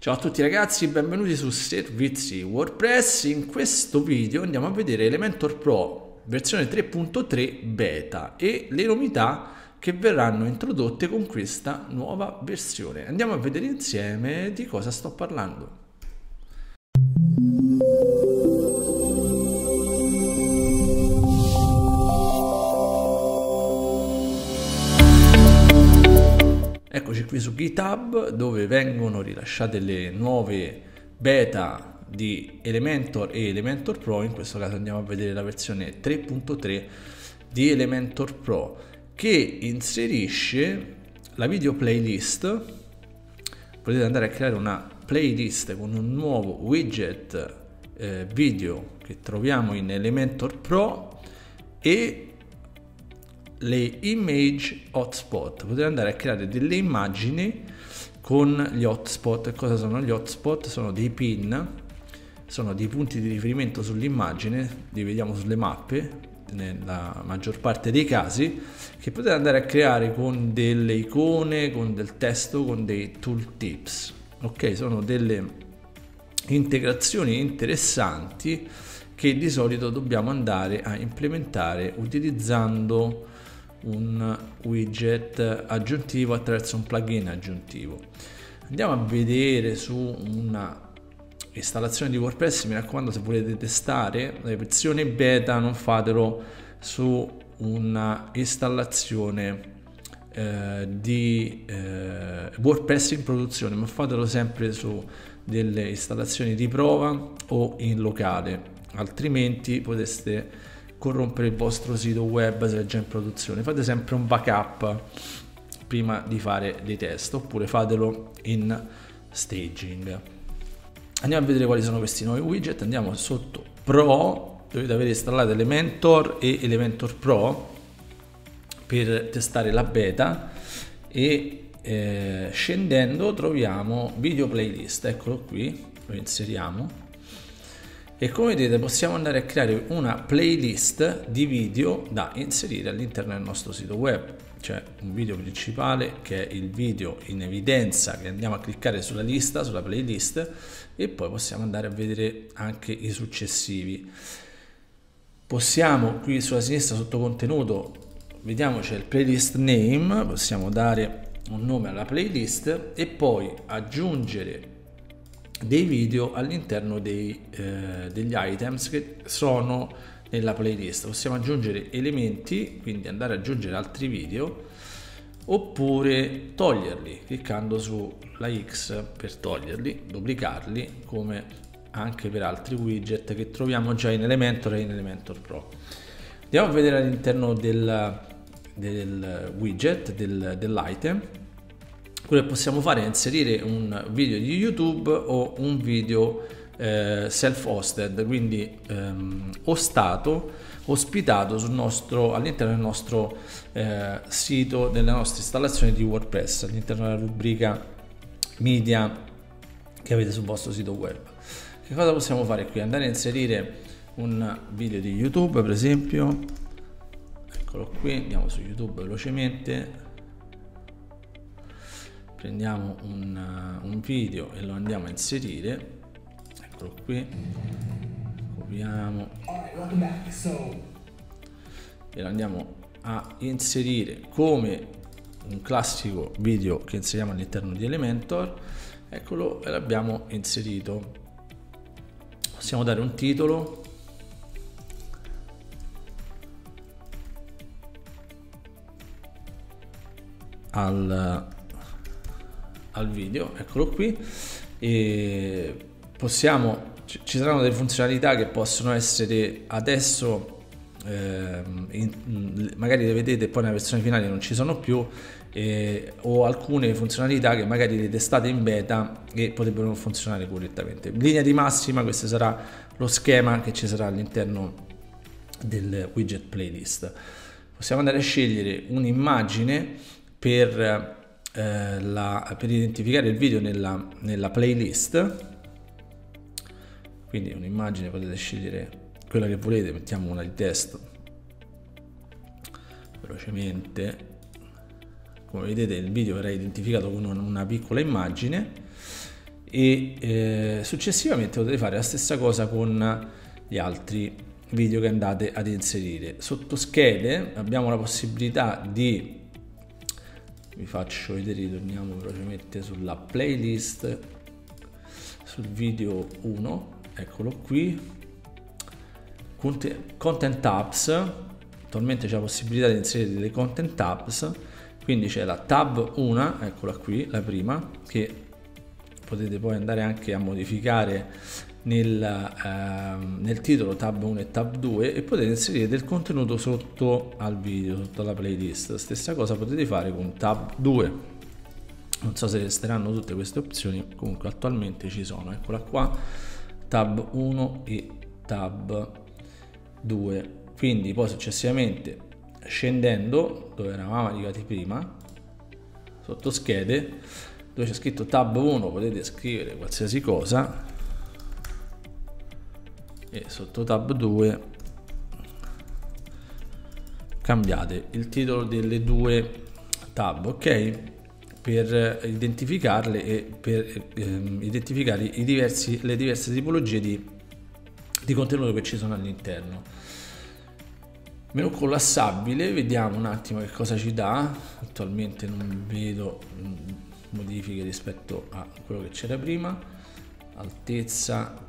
Ciao a tutti ragazzi, benvenuti su Servizi WordPress. In questo video andiamo a vedere Elementor Pro versione 3.3 beta e le novità che verranno introdotte con questa nuova versione. Andiamo a vedere insieme di cosa sto parlando. Eccoci qui su GitHub dove vengono rilasciate le nuove beta di Elementor e Elementor Pro, in questo caso andiamo a vedere la versione 3.3 di Elementor Pro che inserisce la video playlist. Potete andare a creare una playlist con un nuovo widget eh, video che troviamo in Elementor Pro e le image hotspot. Potete andare a creare delle immagini con gli hotspot. Cosa sono gli hotspot? Sono dei pin, sono dei punti di riferimento sull'immagine, li vediamo sulle mappe nella maggior parte dei casi che potete andare a creare con delle icone, con del testo, con dei tooltips. Ok, sono delle integrazioni interessanti che di solito dobbiamo andare a implementare utilizzando un widget aggiuntivo attraverso un plugin aggiuntivo. Andiamo a vedere su una installazione di WordPress, mi raccomando se volete testare la versione beta non fatelo su una installazione eh, di eh, WordPress in produzione, ma fatelo sempre su delle installazioni di prova o in locale, altrimenti potreste corrompere il vostro sito web se è già in produzione. Fate sempre un backup prima di fare dei test oppure fatelo in staging. Andiamo a vedere quali sono questi nuovi widget. Andiamo sotto Pro, dovete avere installato Elementor e Elementor Pro per testare la beta e eh, scendendo troviamo video playlist, eccolo qui, lo inseriamo e come vedete possiamo andare a creare una playlist di video da inserire all'interno del nostro sito web. Cioè un video principale che è il video in evidenza che andiamo a cliccare sulla lista sulla playlist e poi possiamo andare a vedere anche i successivi. Possiamo qui sulla sinistra sotto contenuto vediamo c'è il playlist name possiamo dare un nome alla playlist e poi aggiungere dei video all'interno dei, eh, degli items che sono nella playlist. Possiamo aggiungere elementi, quindi andare ad aggiungere altri video, oppure toglierli cliccando sulla X per toglierli, duplicarli come anche per altri widget che troviamo già in Elementor e in Elementor Pro. Andiamo a vedere all'interno del, del widget, del, dell'item quello che possiamo fare è inserire un video di YouTube o un video eh, self-hosted, quindi ehm, ostato, ospitato nostro, all'interno del nostro eh, sito, delle nostre installazioni di WordPress, all'interno della rubrica media che avete sul vostro sito web. Che cosa possiamo fare qui? Andare a inserire un video di YouTube, per esempio. Eccolo qui, andiamo su YouTube velocemente prendiamo un, uh, un video e lo andiamo a inserire. Eccolo qui. Copiamo. E lo andiamo a inserire come un classico video che inseriamo all'interno di Elementor. Eccolo e l'abbiamo inserito. Possiamo dare un titolo? Al al video, eccolo qui, e possiamo, ci saranno delle funzionalità che possono essere adesso eh, in, magari le vedete poi nella versione finale non ci sono più eh, o alcune funzionalità che magari le testate in beta e potrebbero non funzionare correttamente. In linea di massima questo sarà lo schema che ci sarà all'interno del widget playlist. Possiamo andare a scegliere un'immagine per eh, la, per identificare il video nella, nella playlist. Quindi un'immagine potete scegliere quella che volete mettiamo una di testo. Velocemente. Come vedete il video verrà identificato con una piccola immagine. E eh, successivamente potete fare la stessa cosa con gli altri video che andate ad inserire. Sotto schede abbiamo la possibilità di vi faccio vedere, ritorniamo velocemente sulla playlist sul video 1, eccolo qui, content tabs, attualmente c'è la possibilità di inserire delle content tabs, quindi c'è la tab 1, eccola qui, la prima, che potete poi andare anche a modificare nel, eh, nel, titolo tab 1 e tab 2 e potete inserire del contenuto sotto al video, sotto la playlist. Stessa cosa potete fare con tab 2. Non so se resteranno tutte queste opzioni, comunque attualmente ci sono. Eccola qua, tab 1 e tab 2. Quindi poi successivamente scendendo dove eravamo arrivati prima, sotto schede, dove c'è scritto tab 1 potete scrivere qualsiasi cosa e sotto tab 2 cambiate il titolo delle due tab ok? Per identificarle e per ehm, identificare i diversi, le diverse tipologie di, di contenuto che ci sono all'interno. Menu collassabile vediamo un attimo che cosa ci dà. Attualmente non vedo mm, modifiche rispetto a quello che c'era prima. Altezza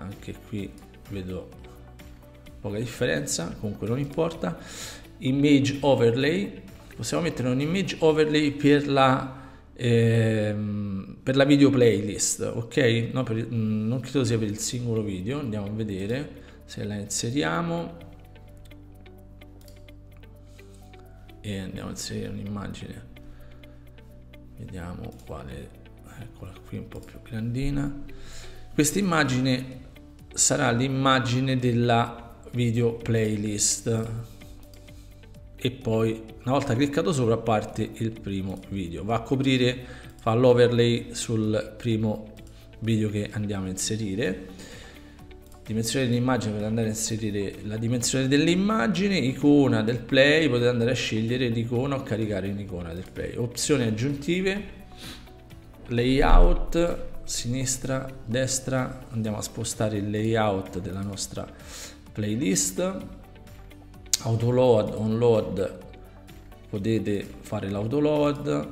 anche qui vedo poca differenza comunque non importa. Image overlay. Possiamo mettere un image overlay per la ehm, per la video playlist ok? No, per, mm, non credo sia per il singolo video andiamo a vedere se la inseriamo. E andiamo a inserire un'immagine. Vediamo quale eccola qui un po' più grandina. Questa immagine sarà l'immagine della video playlist. E poi una volta cliccato sopra parte il primo video. Va a coprire fa l'overlay sul primo video che andiamo a inserire. Dimensione dell'immagine per andare a inserire la dimensione dell'immagine icona del play potete andare a scegliere l'icona o caricare l'icona del play. Opzioni aggiuntive layout sinistra, destra, andiamo a spostare il layout della nostra playlist, autoload, onload, potete fare l'autoload,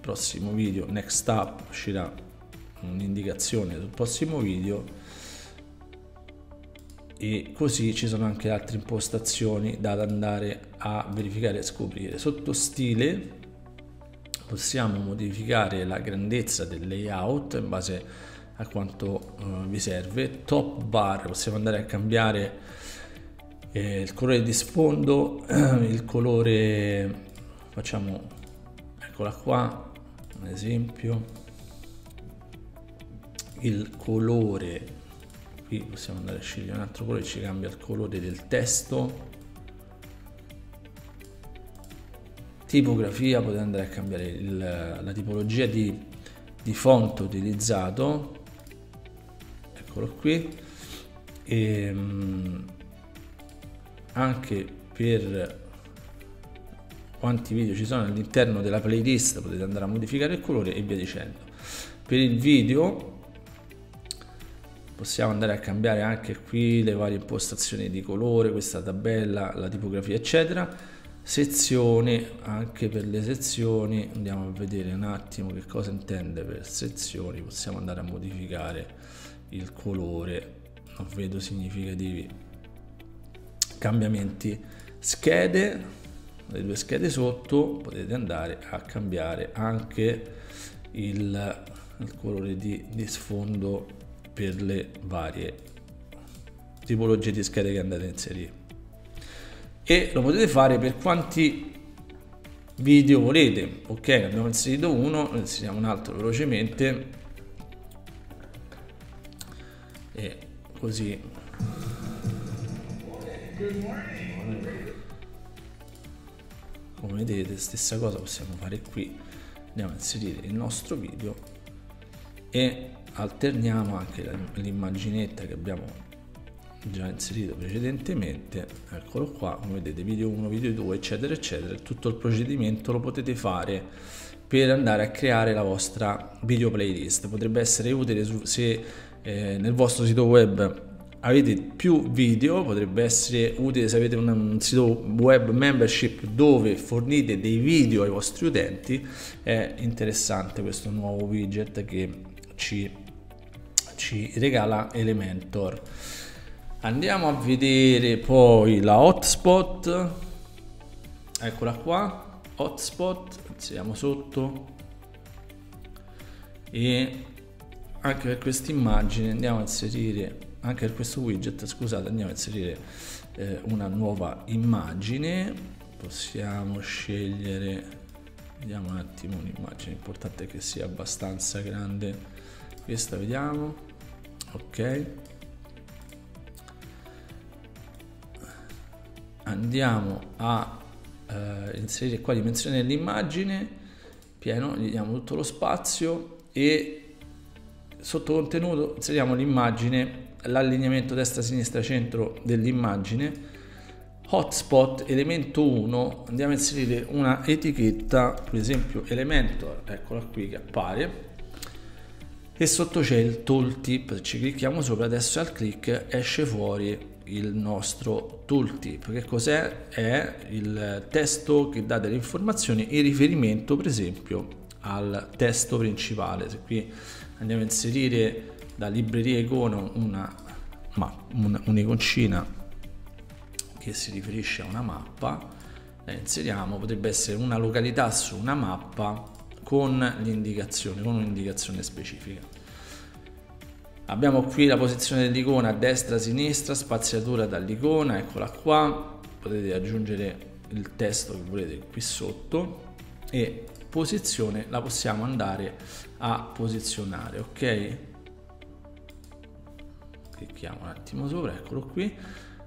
prossimo video, next up, uscirà un'indicazione sul prossimo video. E così ci sono anche altre impostazioni da andare a verificare e scoprire. Sotto stile possiamo modificare la grandezza del layout in base a quanto uh, vi serve. Top bar possiamo andare a cambiare eh, il colore di sfondo il colore facciamo eccola qua un esempio. Il colore qui possiamo andare a scegliere un altro colore ci cambia il colore del testo tipografia potete andare a cambiare il, la tipologia di, di font utilizzato. Eccolo qui. E ehm, anche per quanti video ci sono all'interno della playlist potete andare a modificare il colore e via dicendo. Per il video possiamo andare a cambiare anche qui le varie impostazioni di colore questa tabella la tipografia eccetera sezioni anche per le sezioni andiamo a vedere un attimo che cosa intende per sezioni possiamo andare a modificare il colore non vedo significativi. Cambiamenti schede le due schede sotto potete andare a cambiare anche il, il colore di, di sfondo per le varie tipologie di schede che andate a inserire e lo potete fare per quanti video volete ok? Abbiamo inserito uno inseriamo un altro velocemente. E così. Come vedete stessa cosa possiamo fare qui. Andiamo a inserire il nostro video e alterniamo anche l'immaginetta che abbiamo già inserito precedentemente eccolo qua come vedete video 1 video 2 eccetera eccetera tutto il procedimento lo potete fare per andare a creare la vostra video playlist. Potrebbe essere utile se eh, nel vostro sito web avete più video potrebbe essere utile se avete un, un, sito web membership dove fornite dei video ai vostri utenti. È interessante questo nuovo widget che ci, ci regala Elementor andiamo a vedere poi la hotspot. Eccola qua hotspot siamo sotto. E anche per questa immagine andiamo a inserire anche per questo widget scusate andiamo a inserire eh, una nuova immagine. Possiamo scegliere vediamo un attimo un'immagine importante che sia abbastanza grande. Questa vediamo ok andiamo a eh, inserire qua dimensione dell'immagine pieno gli diamo tutto lo spazio e sotto contenuto inseriamo l'immagine l'allineamento destra sinistra centro dell'immagine. Hotspot elemento 1 andiamo a inserire una etichetta per esempio elementor eccola qui che appare e sotto c'è il tooltip ci clicchiamo sopra adesso al click esce fuori il nostro tooltip. Che cos'è? È il testo che dà delle informazioni in riferimento per esempio al testo principale. Se qui andiamo a inserire da libreria icona una, un'iconcina che si riferisce a una mappa, la inseriamo, potrebbe essere una località su una mappa con l'indicazione, con un'indicazione specifica. Abbiamo qui la posizione dell'icona a destra, sinistra, spaziatura dall'icona, eccola qua, potete aggiungere il testo che volete qui sotto e posizione la possiamo andare a posizionare, ok? Clicchiamo un attimo sopra, eccolo qui.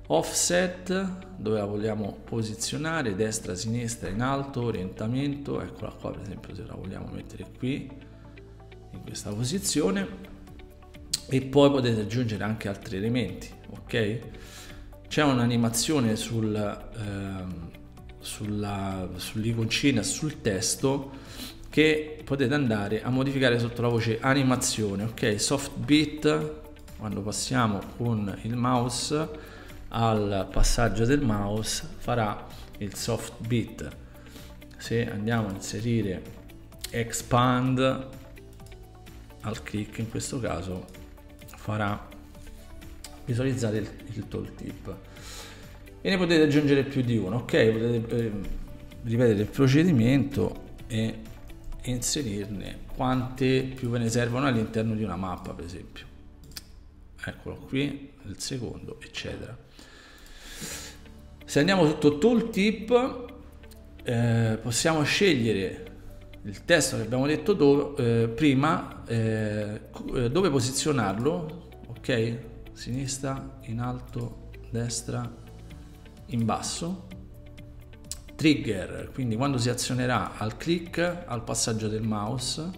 Offset, dove la vogliamo posizionare, destra, sinistra, in alto, orientamento, eccola qua per esempio se la vogliamo mettere qui, in questa posizione e poi potete aggiungere anche altri elementi ok? C'è un'animazione sul, ehm, sulla, sull'iconcina sul testo che potete andare a modificare sotto la voce animazione ok? Soft beat quando passiamo con il mouse al passaggio del mouse farà il soft beat. Se andiamo a inserire expand al click in questo caso farà visualizzare il, il tooltip e ne potete aggiungere più di uno ok? Potete eh, ripetere il procedimento e inserirne quante più ve ne servono all'interno di una mappa per esempio. Eccolo qui il secondo eccetera. Se andiamo sotto tooltip eh, possiamo scegliere il testo che abbiamo detto do, eh, prima, eh, eh, dove posizionarlo, ok? Sinistra, in alto, destra, in basso. Trigger, quindi quando si azionerà al click, al passaggio del mouse,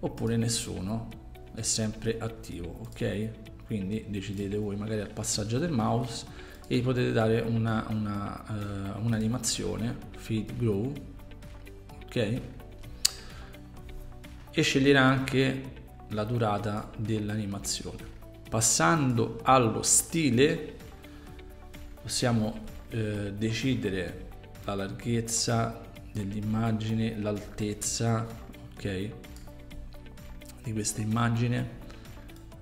oppure nessuno, è sempre attivo, ok? Quindi decidete voi magari al passaggio del mouse e potete dare una, una, uh, un'animazione feed grow ok? E scegliere anche la durata dell'animazione. Passando allo stile possiamo eh, decidere la larghezza dell'immagine l'altezza ok? Di questa immagine.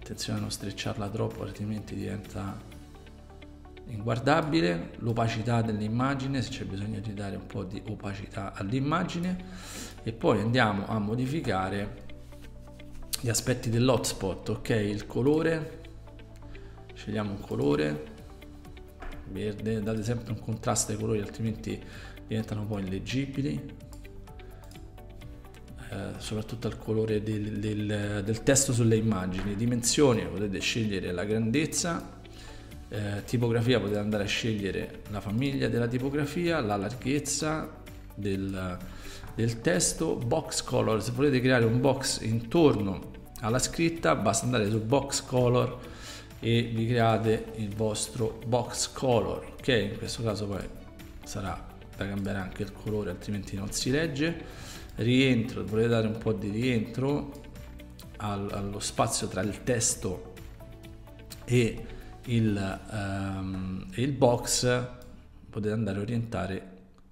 Attenzione a non strecciarla troppo altrimenti diventa inguardabile, l'opacità dell'immagine, se c'è bisogno di dare un po' di opacità all'immagine. E poi andiamo a modificare gli aspetti dell'hotspot, ok? Il colore, scegliamo un colore verde, date sempre un contrasto ai colori altrimenti diventano poi illeggibili. Eh, soprattutto al colore del, del, del testo sulle immagini. Dimensioni potete scegliere la grandezza eh, tipografia potete andare a scegliere la famiglia della tipografia, la larghezza del, del testo, box color, se volete creare un box intorno alla scritta basta andare su box color e vi create il vostro box color che in questo caso poi sarà da cambiare anche il colore altrimenti non si legge. Rientro volete dare un po' di rientro al, allo spazio tra il testo e il, um, il box potete andare a orientare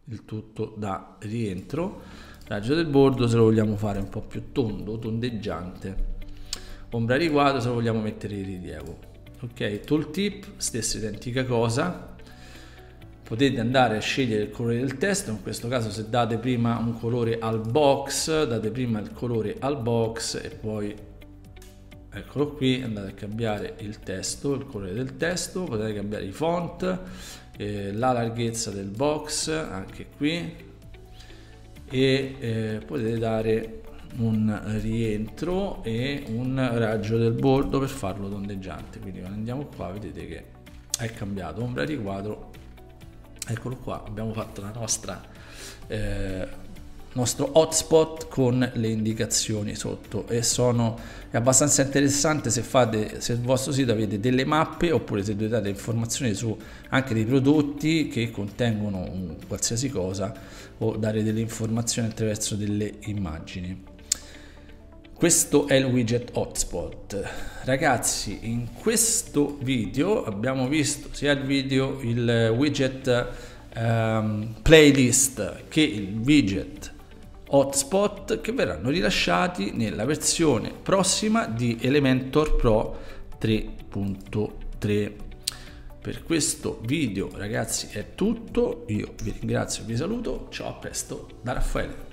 il tutto da rientro. Raggio del bordo se lo vogliamo fare un po' più tondo tondeggiante. Ombra di quadro se lo vogliamo mettere in rilievo. Ok tooltip stessa identica cosa. Potete andare a scegliere il colore del testo in questo caso se date prima un colore al box date prima il colore al box e poi eccolo qui andate a cambiare il testo il colore del testo potete cambiare i font eh, la larghezza del box anche qui e eh, potete dare un rientro e un raggio del bordo per farlo tondeggiante quindi quando andiamo qua vedete che è cambiato ombra di quadro. Eccolo qua abbiamo fatto la nostra eh, nostro hotspot con le indicazioni sotto. E sono è abbastanza interessante se fate se il vostro sito avete delle mappe oppure se dare informazioni su anche dei prodotti che contengono qualsiasi cosa o dare delle informazioni attraverso delle immagini. Questo è il widget hotspot. Ragazzi in questo video abbiamo visto sia il video il widget um, playlist che il widget hotspot che verranno rilasciati nella versione prossima di Elementor Pro 3.3. Per questo video ragazzi è tutto, io vi ringrazio e vi saluto, ciao a presto da Raffaele.